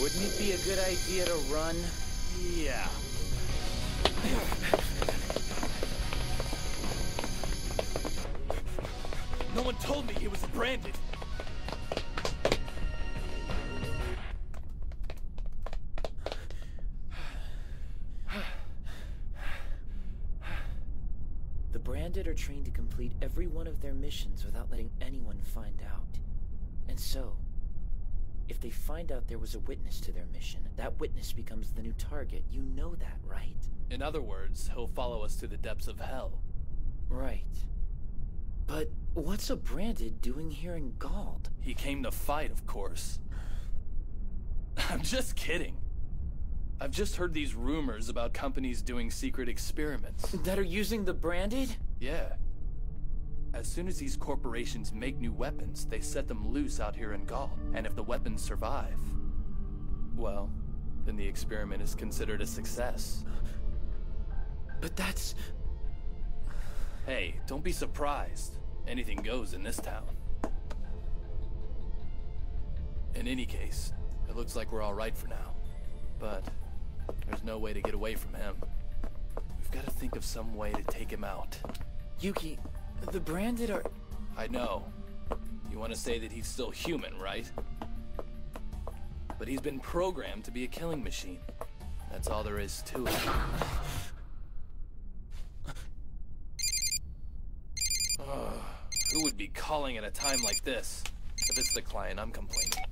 Wouldn't it be a good idea to run? Yeah. No one told me he was branded. The Branded are trained to complete every one of their missions without letting anyone find out. And so, if they find out there was a witness to their mission, that witness becomes the new target. You know that, right? In other words, he'll follow us to the depths of hell. Right. But what's a Branded doing here in Gald? He came to fight, of course. I'm just kidding. I've just heard these rumors about companies doing secret experiments. That are using the Branded? Yeah. As soon as these corporations make new weapons, they set them loose out here in Gald. And if the weapons survive, well, then the experiment is considered a success. But that's... Hey, don't be surprised. Anything goes in this town. In any case, it looks like we're all right for now. But there's no way to get away from him. We've got to think of some way to take him out. Yuki, the Branded are... I know. You want to say that he's still human, right? But he's been programmed to be a killing machine. That's all there is to it. Who would be calling at a time like this? If it's the client, I'm complaining.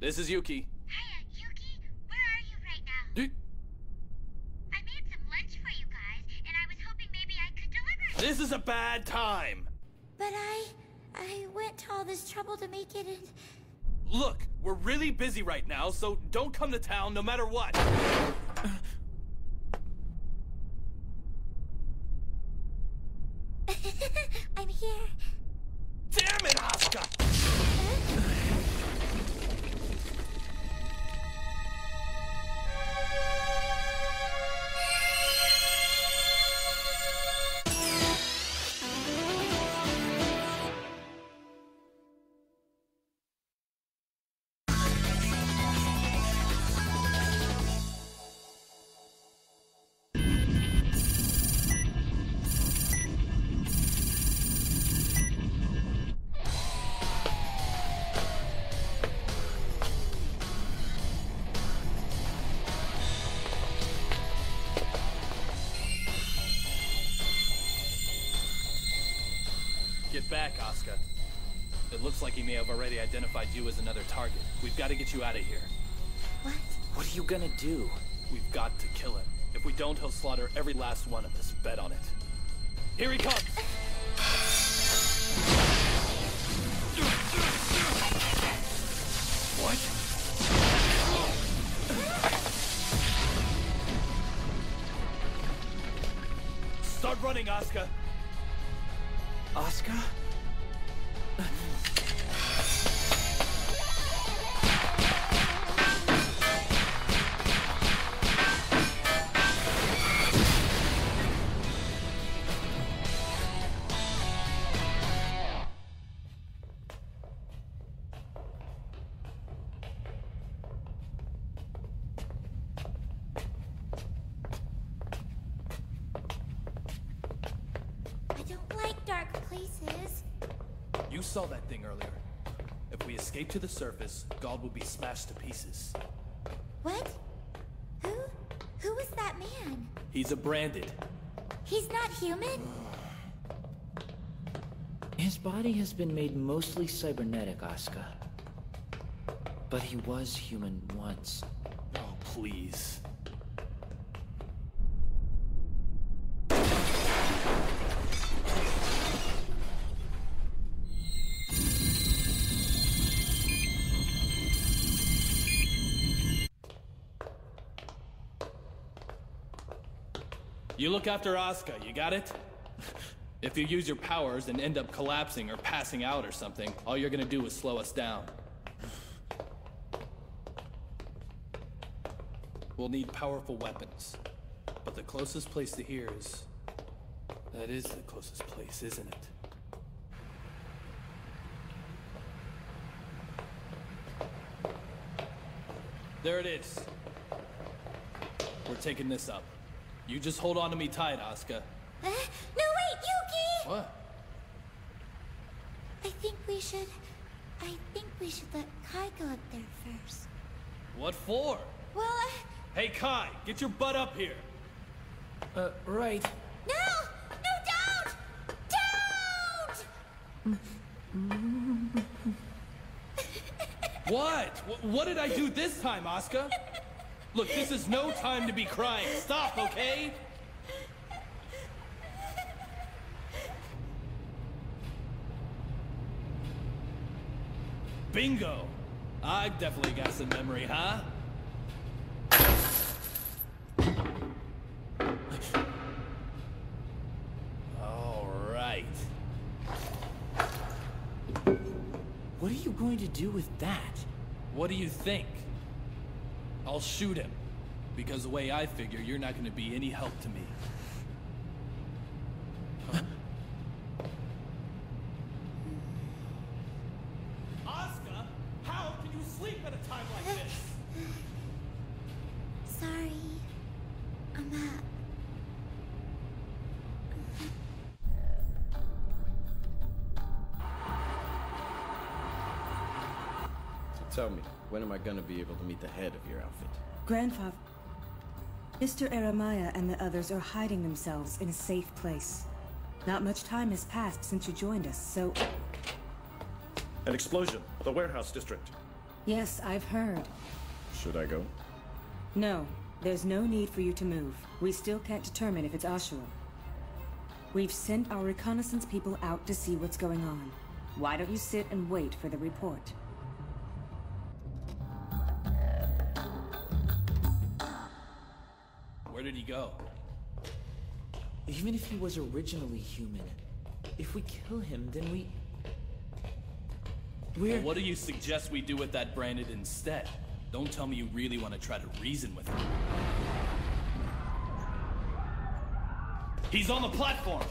This is Yuki. Hiya, Yuki. Where are you right now? D- I made some lunch for you guys, and I was hoping maybe I could deliver it. This is a bad time! But I... I went to all this trouble to make it and... Look, we're really busy right now, so don't come to town no matter what. I'm here. Damn it, Asuka! Get back, Asuka. It looks like he may have already identified you as another target. We've got to get you out of here. What? What are you gonna do? We've got to kill him. If we don't, he'll slaughter every last one of us. Bet on it. Here he comes! What? Start running, Asuka! Asuka? Like dark places. You saw that thing earlier. If we escape to the surface, Gald will be smashed to pieces. What? Who? Who is that man? He's a branded. He's not human? His body has been made mostly cybernetic, Asuka. But he was human once. Oh, please. You look after Asuka, you got it? If you use your powers and end up collapsing or passing out or something, all you're gonna do is slow us down. We'll need powerful weapons. But the closest place to here is... That is the closest place, isn't it? There it is. We're taking this up. You just hold on to me tight, Asuka. Uh, no, wait, Yuki! What? I think we should... I think we should let Kai go up there first. What for? Well, uh... Hey, Kai, get your butt up here. Uh, right. No! No, don't! Don't! What? Wh- What did I do this time, Asuka? Look, this is no time to be crying. Stop, okay? Bingo! I've definitely got some memory, huh? All right. What are you going to do with that? What do you think? I'll shoot him. Because the way I figure, you're not gonna be any help to me. Tell me, when am I gonna be able to meet the head of your outfit? Grandfather. Mr. Eremiah and the others are hiding themselves in a safe place. Not much time has passed since you joined us, so... An explosion. The warehouse district. Yes, I've heard. Should I go? No, there's no need for you to move. We still can't determine if it's Ashura. We've sent our reconnaissance people out to see what's going on. Why don't you sit and wait for the report? Did he go? Even if he was originally human, if we kill him, then we... We're... Well, what do you suggest we do with that Branded instead? Don't tell me you really want to try to reason with him. He's on the platform!